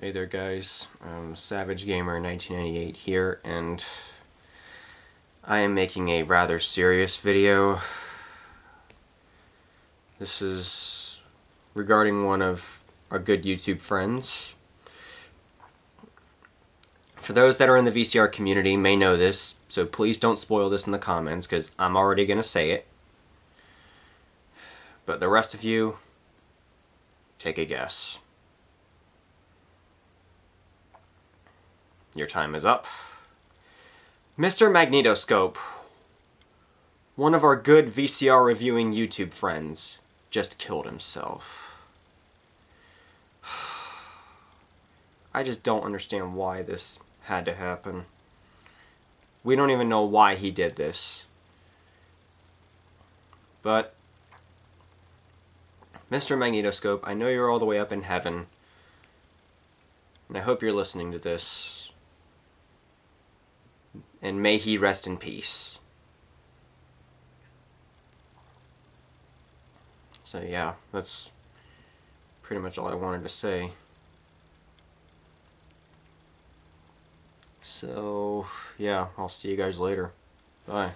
Hey there guys, um, Savage Gamer 1998 here, and I am making a rather serious video. This is regarding one of our good YouTube friends. For those that are in the VCR community may know this, so please don't spoil this in the comments, because I'm already going to say it. But the rest of you, take a guess. Your time is up. Mr. Magnetoscope, one of our good VCR reviewing YouTube friends, just killed himself. I just don't understand why this had to happen. We don't even know why he did this. But, Mr. Magnetoscope, I know you're all the way up in heaven, and I hope you're listening to this and may he rest in peace. So yeah, that's pretty much all I wanted to say. So, yeah, I'll see you guys later. Bye.